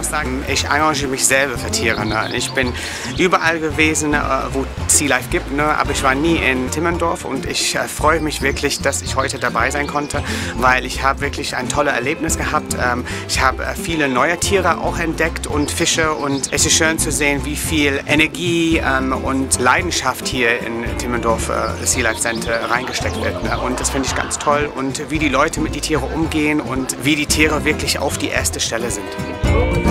muss sagen, ich engagiere mich selber für Tiere. Ne? Ich bin überall gewesen, äh, wo Sea Life gibt, ne? aber ich war nie in Timmendorf und ich äh, freue mich wirklich, dass ich heute dabei sein konnte, weil ich habe wirklich ein tolles Erlebnis gehabt. Ähm, ich habe äh, viele neue Tiere auch entdeckt und Fische und es ist schön zu sehen, wie viel Energie ähm, und Leidenschaft hier in Timmendorf Sea Life Center reingesteckt wird. Ne? Und das finde ich ganz toll und wie die Leute mit den Tieren umgehen und wie die Tiere wirklich auf die erste Stelle sind.